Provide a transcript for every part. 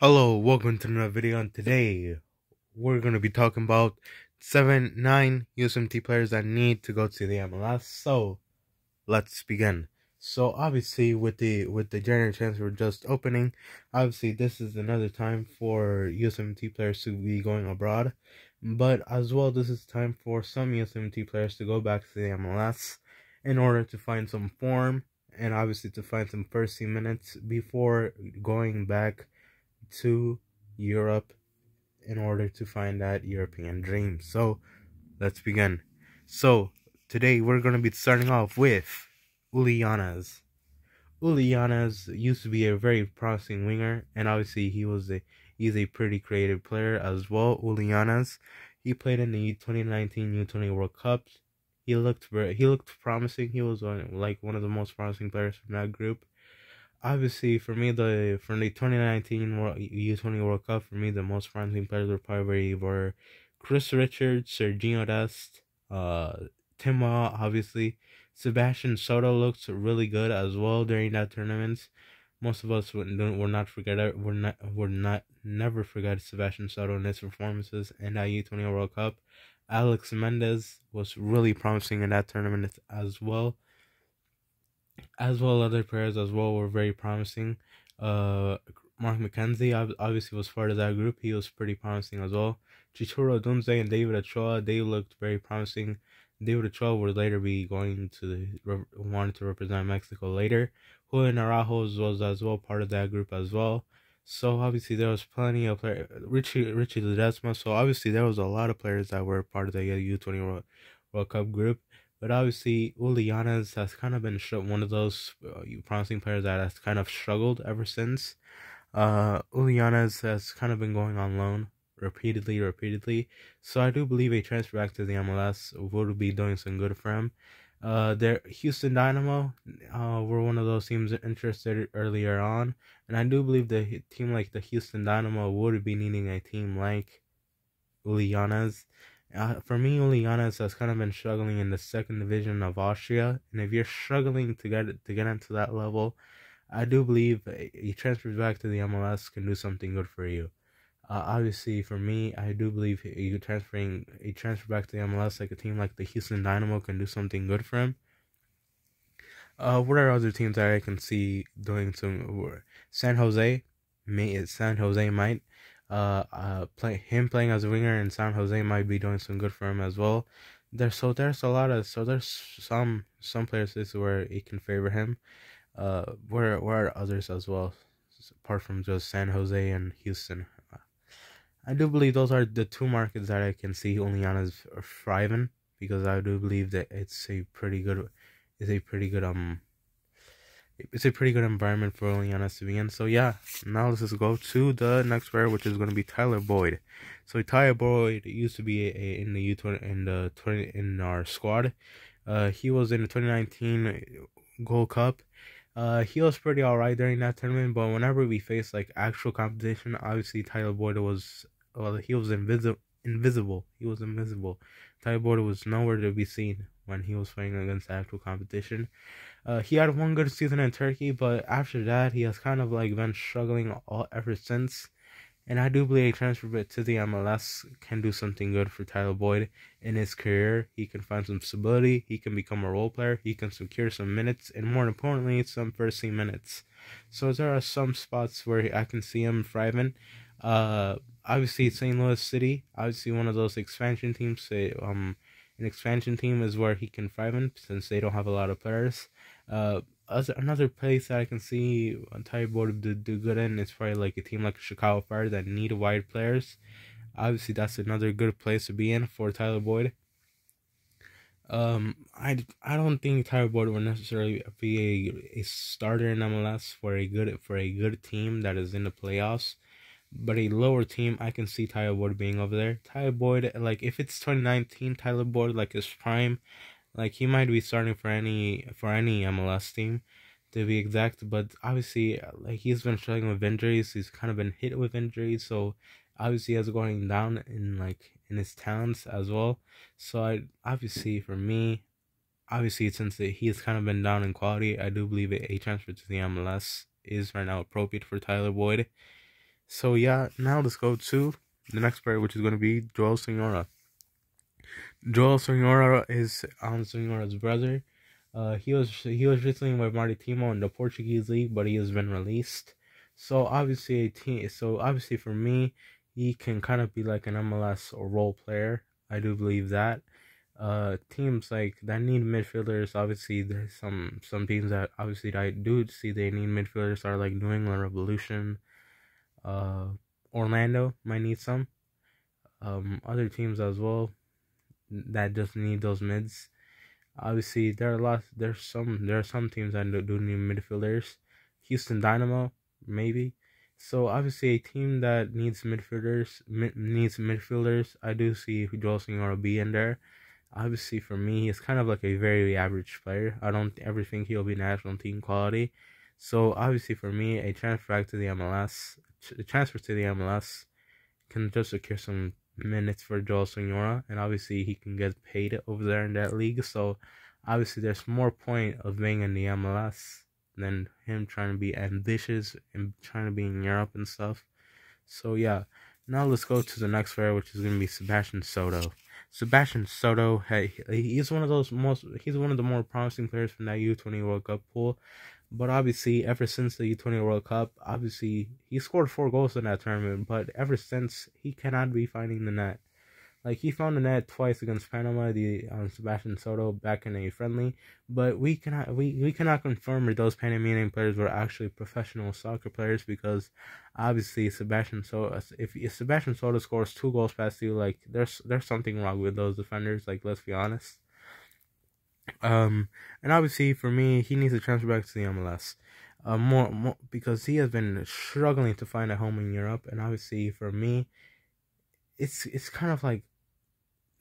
Hello, welcome to another video. And today we're going to be talking about seven, nine USMNT players that need to go to the MLS. So let's begin. So obviously, with the with the January transfer just opening, obviously this is another time for USMNT players to be going abroad, but as well, this is time for some USMNT players to go back to the MLS in order to find some form and obviously to find some first team minutes before going back to Europe in order to find that European dream. So let's begin. So today we're going to be starting off with Uly Llanez. Ulianas used to be a very promising winger, and obviously he was a he's a pretty creative player as well. Uly Llanez, He played in the 2019 U20 World Cup. He looked very, he looked promising. He was one, like one of the most promising players from that group obviously for me the from the 2019 World, U20 World Cup for me the most promising players were probably were Chris Richards, Sergio Dest, uh, Tim Weah, obviously. Sebastian Soto looks really good as well during that tournament. Most of us would will not forget we're not we're not never forget Sebastian Soto and his performances in that U20 World Cup. Alex Mendez was really promising in that tournament as well as well other players as well were very promising. Uh, Mark McKenzie obviously was part of that group. He was pretty promising as well. Chituru Odunze and David Ochoa, they looked very promising. David Ochoa would later be going to the wanted to represent Mexico later. Julian Araujo was as well part of that group as well. So obviously there was plenty of players. Richie Richie Ledesma. So obviously there was a lot of players that were part of the U twenty World Cup group. But obviously, Llanez has kind of been one of those uh, promising players that has kind of struggled ever since. Uh, Llanez has kind of been going on loan repeatedly, repeatedly. So I do believe a transfer back to the MLS would be doing some good for him. Uh, their Houston Dynamo uh, were one of those teams interested earlier on, and I do believe the team like the Houston Dynamo would be needing a team like Llanez uh, for me, Llanez has kind of been struggling in the second division of Austria, and if you're struggling to get to get into that level, I do believe a transfer back to the MLS can do something good for you. Uh, obviously, for me, I do believe you transferring a transfer back to the MLS, like a team like the Houston Dynamo, can do something good for him. Uh, what are other teams that I can see doing some? San Jose, may San Jose might uh, uh, play him playing as a winger in San Jose might be doing some good for him as well. There's so there's a lot of so there's some some places where it can favor him. Uh, where where are others as well, apart from just San Jose and Houston. I do believe those are the two markets that I can see Llanez thriving because I do believe that it's a pretty good, it's a pretty good um it's a pretty good environment for Llanez to be in. So yeah, now let's just go to the next player, which is going to be Tyler Boyd. So Tyler Boyd used to be a, a, in the U twenty in the twenty in our squad. Uh, he was in the twenty nineteen Gold Cup. Uh, he was pretty alright during that tournament, but whenever we faced like actual competition, obviously Tyler Boyd was well, he was invisible. Invisible. He was invisible. Tyler Boyd was nowhere to be seen when he was playing against actual competition. Uh, he had one good season in Turkey, but after that, he has kind of like been struggling all ever since. And I do believe a transfer bit to the MLS can do something good for Tyler Boyd in his career. He can find some stability. He can become a role player. He can secure some minutes, and more importantly, some first team minutes. So there are some spots where I can see him thriving. Uh, obviously St. Louis City, obviously one of those expansion teams. Say, um, an expansion team is where he can thrive in since they don't have a lot of players. Uh, another place that I can see Tyler Boyd do, do good in is probably like a team like Chicago Fire that need wide players. Obviously, that's another good place to be in for Tyler Boyd. Um, I, I don't think Tyler Boyd will necessarily be a, a starter in MLS for a good for a good team that is in the playoffs but a lower team, I can see Tyler Boyd being over there. Tyler Boyd, like if it's 2019, Tyler Boyd, like his prime, like he might be starting for any for any MLS team, to be exact. But obviously, like he's been struggling with injuries. He's kind of been hit with injuries, so obviously he's going down in like in his talents as well. So I obviously for me, obviously since he has kind of been down in quality, I do believe a transfer to the MLS is right now appropriate for Tyler Boyd. So yeah, now let's go to the next player, which is going to be Joel Soñora. Joel Soñora is um Soñora's brother. Uh, he was he was recently with Maritimo in the Portuguese league, but he has been released. So obviously a team. So obviously for me, he can kind of be like an MLS role player. I do believe that. Uh, teams like that need midfielders. Obviously, there's some some teams that obviously I do see they need midfielders are like New England Revolution. Uh, Orlando might need some. Um, other teams as well that just need those mids. Obviously, there are lots. There's some. There are some teams that do need midfielders. Houston Dynamo, maybe. So obviously, a team that needs midfielders mid, needs midfielders. I do see Joel Soñora be in there. Obviously, for me, he's kind of like a very average player. I don't ever think he'll be national team quality. So obviously, for me, a transfer back to the MLS, a transfer to the MLS, can just secure some minutes for Joel Soñora, and obviously he can get paid over there in that league. So obviously there's more point of being in the MLS than him trying to be ambitious and trying to be in Europe and stuff. So yeah, now let's go to the next player, which is gonna be Sebastian Soto. Sebastian Soto, hey, he's one of those most, he's one of the more promising players from that U20 World Cup pool. But obviously, ever since the U20 World Cup, obviously he scored four goals in that tournament. But ever since, he cannot be finding the net. Like he found the net twice against Panama, the um, Sebastian Soto back in a friendly, but we cannot we, we cannot confirm that those Panamanian players were actually professional soccer players because obviously Sebastian Soto if, if Sebastian Soto scores two goals past you, like there's there's something wrong with those defenders. Like let's be honest. Um, and obviously for me, he needs to transfer back to the MLS. Uh, more, more because he has been struggling to find a home in Europe, and obviously for me, it's it's kind of like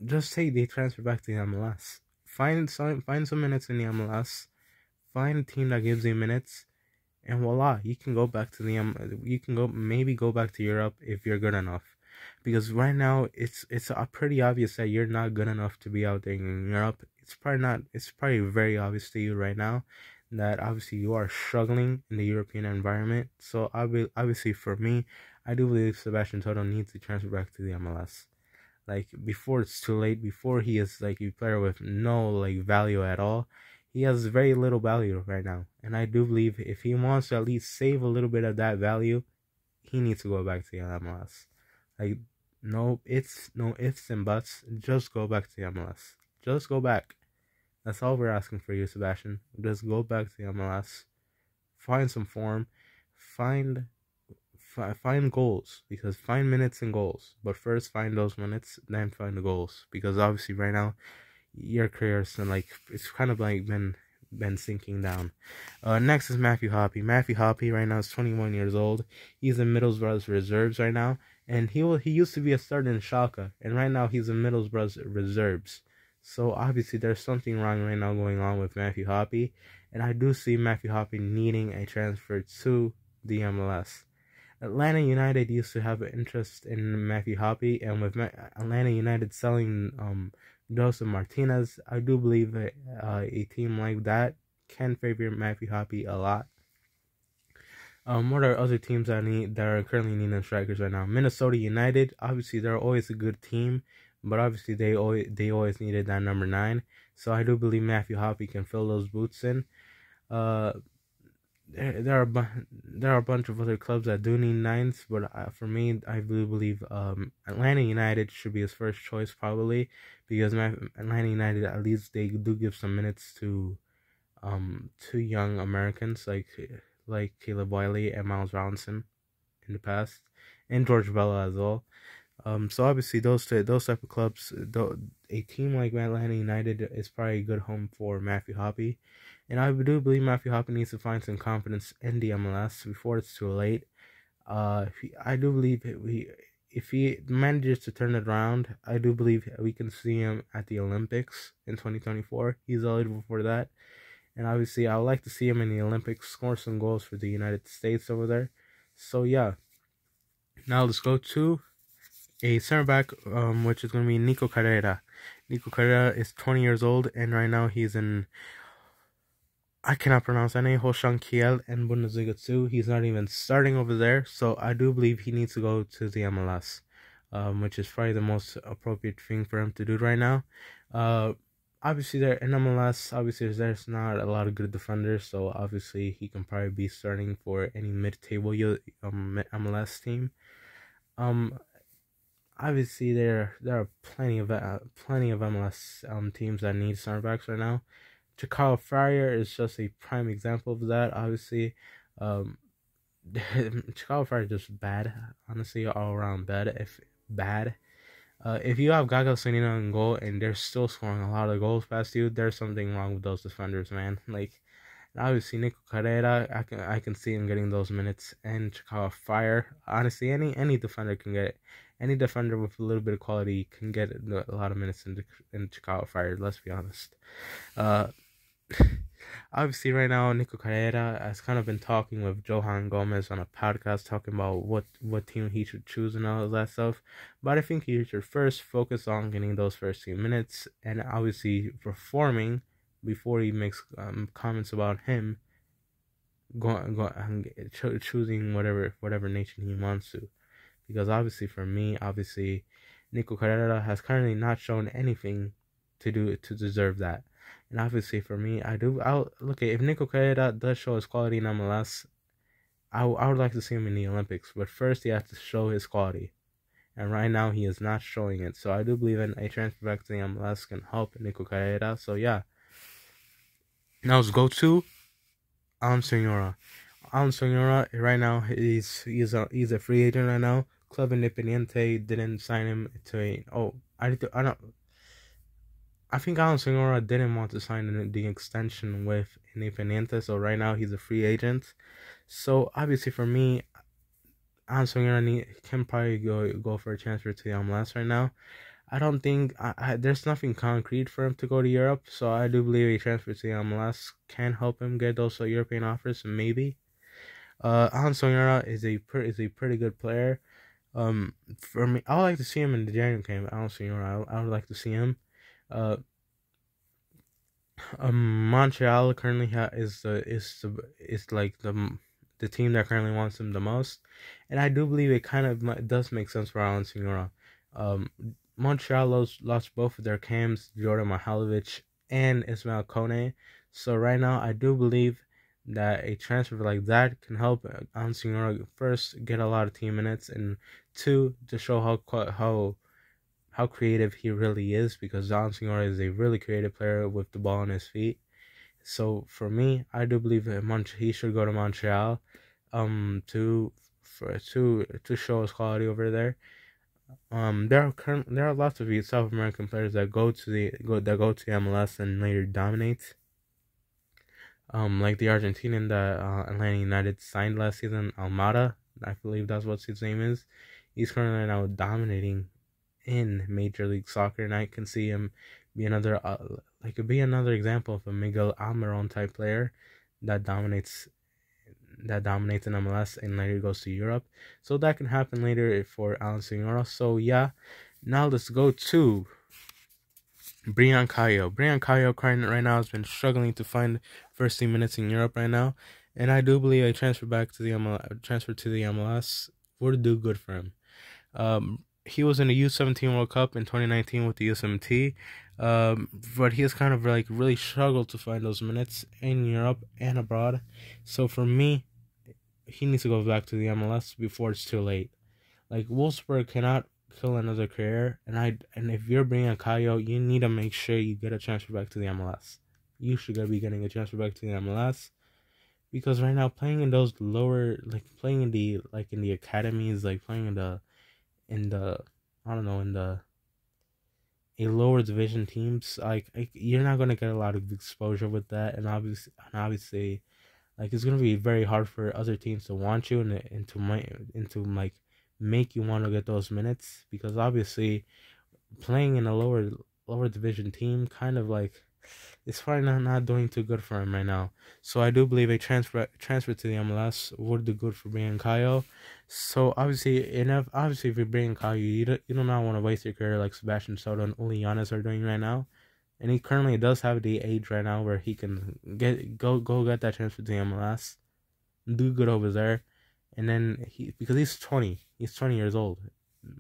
just say they transfer back to the MLS. Find some find some minutes in the MLS. Find a team that gives you minutes, and voila, you can go back to the. You can go maybe go back to Europe if you're good enough, because right now it's it's pretty obvious that you're not good enough to be out there in Europe it's probably not it's probably very obvious to you right now that obviously you are struggling in the European environment. So obviously for me, I do believe Sebastian Soto needs to transfer back to the MLS. Like before it's too late, before he is like a player with no like value at all. He has very little value right now. And I do believe if he wants to at least save a little bit of that value, he needs to go back to the MLS. Like no it's no ifs and buts. Just go back to the MLS. Just go back. That's all we're asking for you, Sebastian. Just go back to the MLS, find some form, find fi- find goals because find minutes and goals. But first, find those minutes, then find the goals because obviously right now your career's like it's kind of like been been sinking down. Uh, next is Matthew Hoppe. Matthew Hoppe right now is 21 years old. He's in Middlesbrough's reserves right now, and he will, he used to be a starter in Schalke, and right now he's in Middlesbrough's reserves. So obviously there's something wrong right now going on with Matthew Hoppe, and I do see Matthew Hoppe needing a transfer to the MLS. Atlanta United used to have an interest in Matthew Hoppe, and with Atlanta United selling um, Josef Martinez, I do believe that uh, a team like that can favor Matthew Hoppe a lot. Um, what are other teams that need that are currently needing strikers right now? Minnesota United, obviously they're always a good team, but obviously they always they always needed that number nine. So I do believe Matthew Hoppe can fill those boots in. Uh, there, there are there are a bunch of other clubs that do need nines, but uh, for me, I do believe um, Atlanta United should be his first choice probably because Atlanta United at least they do give some minutes to um two young Americans like like Caleb Wiley and Miles Robinson in the past, and George Bello as well. Um, so obviously those those type of clubs, a team like Atlanta United is probably a good home for Matthew Hoppe, and I do believe Matthew Hoppe needs to find some confidence in the MLS before it's too late. Uh, I do believe if he manages to turn it around, I do believe we can see him at the Olympics in 2024. He's eligible for that. And obviously, I would like to see him in the Olympics score some goals for the United States over there. So, yeah. Now, let's go to a center back, um, which is going to be Nico Carrera. Nico Carrera is 20 years old, and right now he's in I cannot pronounce any Holstein Kiel in Bundesliga 2. He's not even starting over there, so I do believe he needs to go to the MLS, um, which is probably the most appropriate thing for him to do right now. Uh, obviously, there in MLS, obviously there's not a lot of good defenders, so obviously he can probably be starting for any mid-table um, MLS team. Um, obviously there there are plenty of uh, plenty of MLS um teams that need center backs right now. Chicago Fire is just a prime example of that. Obviously, um, Chicago Fire is just bad. Honestly, all around bad. If bad, uh, if you have Gaga Slonina in goal and they're still scoring a lot of goals past you, there's something wrong with those defenders, man. Like, obviously Nico Carrera, I can I can see him getting those minutes. And Chicago Fire, honestly, any any defender can get any defender with a little bit of quality can get a lot of minutes in, in Chicago Fire. Let's be honest. Uh, obviously, right now, Nico Carrera has kind of been talking with Johan Gomez on a podcast, talking about what what team he should choose and all of that stuff. But I think he should first focus on getting those first few minutes and obviously performing before he makes um, comments about him. Going, going, choosing whatever whatever nation he wants to because obviously for me, obviously Nico Carrera has currently not shown anything to do to deserve that. And obviously for me, I do. I'll look at if Nico Carrera does show his quality in MLS, I, I would like to see him in the Olympics. But first, he has to show his quality, and right now he is not showing it. So I do believe in a transfer back to the MLS can help Nico Carrera. So yeah. Now let's go to Alan Soñora. Alan Soñora right now he's he's a he's a free agent right now. Club Independiente didn't sign him to a oh I I don't I think Alan Soñora didn't want to sign the extension with Independiente, so right now he's a free agent. So obviously for me, Alan Soñora can probably go go for a transfer to the MLS right now. I don't think I, I, there's nothing concrete for him to go to Europe, so I do believe a transfer to the MLS can help him get those European offers, maybe. Uh, Alan Soñora is a is a pretty good player. Um, for me, I would like to see him in the January camp. Alan Soñora, I, I would like to see him. Uh, um, Montreal currently ha- is the is the is like the the team that currently wants him the most, and I do believe it kind of does make sense for Alan Soñora. Um, Montreal lost, lost both of their cams, Jordan Mihailovic and Ismail Kone. So right now, I do believe that a transfer like that can help Alan Soñora first get a lot of team minutes and two to show how how how creative he really is because Alan Soñora is a really creative player with the ball on his feet. So for me, I do believe that he should go to Montreal um to for to to show his quality over there. Um, there are current, there are lots of South American players that go to the go that go to MLS and later dominate um, like the Argentinian that uh, Atlanta United signed last season, Almada, I believe that's what his name is. He's currently now dominating in Major League Soccer, and I can see him be another, uh, like, be another example of a Miguel Almiron type player that dominates that dominates in MLS and later goes to Europe. So that can happen later for Alan Soñora. So yeah, now let's go to Bryang Kayo. Bryang Kayo right now has been struggling to find first team minutes in Europe right now, and I do believe a transfer back to the MLS, transfer to the MLS would do good for him. Um, he was in the U17 World Cup in 2019 with the USMNT, um, but he has kind of like really struggled to find those minutes in Europe and abroad. So for me, he needs to go back to the MLS before it's too late. Like Wolfsburg cannot kill another career. And I and if you're Bryang Kayo, you need to make sure you get a transfer back to the MLS. You should be getting a transfer back to the MLS because right now playing in those lower like playing in the like in the academies like playing in the in the I don't know in the a lower division teams like, like you're not gonna get a lot of exposure with that and obviously and obviously like it's gonna be very hard for other teams to want you and and to my into like make you want to get those minutes because obviously playing in a lower lower division team kind of like it's probably not, not doing too good for him right now. So I do believe a transfer transfer to the MLS would do good for Bryang Kayo. So obviously enough obviously if you're Bryang Kayo, you don't you do not want to waste your career like Sebastian Soto and Uly Llanez are doing right now. And he currently does have the age right now where he can get go go get that transfer to MLS, do good over there, and then he because he's twenty, he's twenty years old.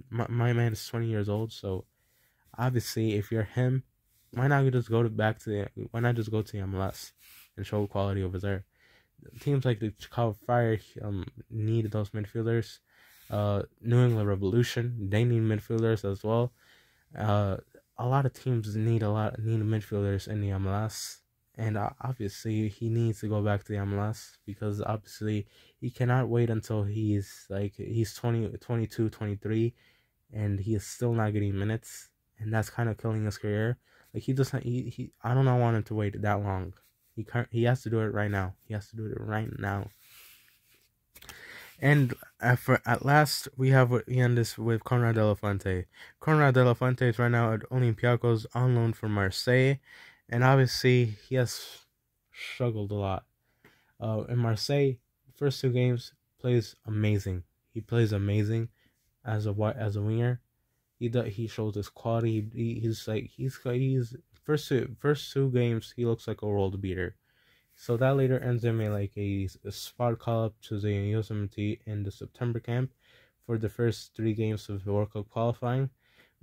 My my man is twenty years old, so obviously if you're him, why not just go to back to the why not just go to the MLS and show quality over there? Teams like the Chicago Fire um need those midfielders. Uh, New England Revolution they need midfielders as well. Uh, a lot of teams need a lot need midfielders in the MLS, and uh, obviously he needs to go back to the MLS because obviously he cannot wait until he's like he's 20, 22, 23, and he is still not getting minutes, and that's kind of killing his career. Like he doesn't he, he I don't want him to wait that long. He can't, he has to do it right now. He has to do it right now. And for at last, we have we end this with Konrad De La Fuente. Is right now at Olympiacos on loan from Marseille, and obviously he has struggled a lot. Uh, in Marseille, first two games plays amazing. He plays amazing as a as a winger. He does, he shows his quality. He, he's like he's he's first two first two games he looks like a world beater. So that later ends in a, like a, a spot call up to the USMNT in the September camp for the first three games of the World Cup qualifying.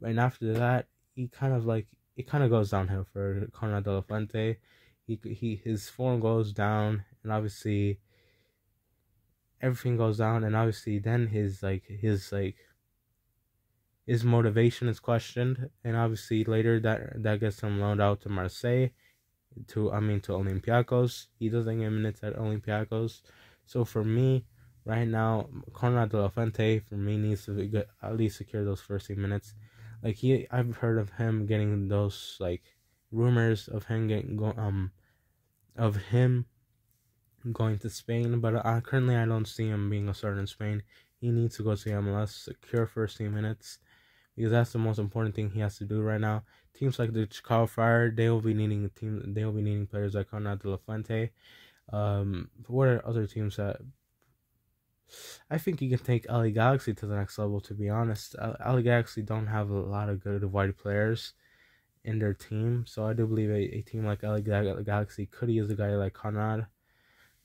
And after that, he kind of like it kind of goes downhill for Konrad De La Fuente. He he his form goes down, and obviously everything goes down, and obviously then his like his like his motivation is questioned, and obviously later that that gets him loaned out to Marseille to I mean to Olympiacos. He doesn't get minutes at Olympiacos. So for me, right now, Konrad De La Fuente for me needs to get, at least secure those first few minutes. Like he, I've heard of him getting those like rumors of him getting go, um of him going to Spain, but uh, currently I don't see him being a starter in Spain. He needs to go to MLS, secure first few minutes, because that's the most important thing he has to do right now teams like the Chicago Fire, they will be needing team. They will be needing players like Konrad De La Fuente. Um, what are other teams that? I think you can take LA Galaxy to the next level. To be honest, LA Galaxy don't have a lot of good wide players in their team, so I do believe a, a team like LA Galaxy could use a guy like Konrad.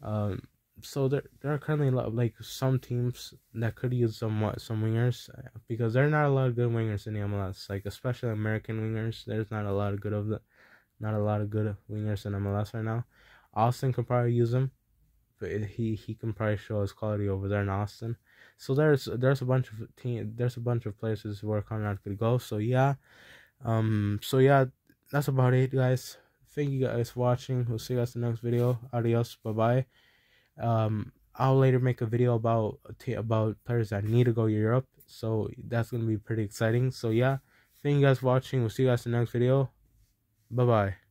Um, so there there are currently a lot of, like some teams that could use some what, some wingers because there are not a lot of good wingers in the MLS. Like especially American wingers, there's not a lot of good of the, not a lot of good wingers in MLS right now. Austin could probably use him, but he he can probably show his quality over there in Austin. So there's there's a bunch of team there's a bunch of places where Konrad could go. So yeah, um so yeah that's about it guys. Thank you guys for watching. We'll see you guys in the next video. Adios. Bye bye. Um, I'll later make a video about about players that need to go Europe. So that's gonna be pretty exciting. So yeah, thank you guys for watching. We'll see you guys in the next video. Bye bye.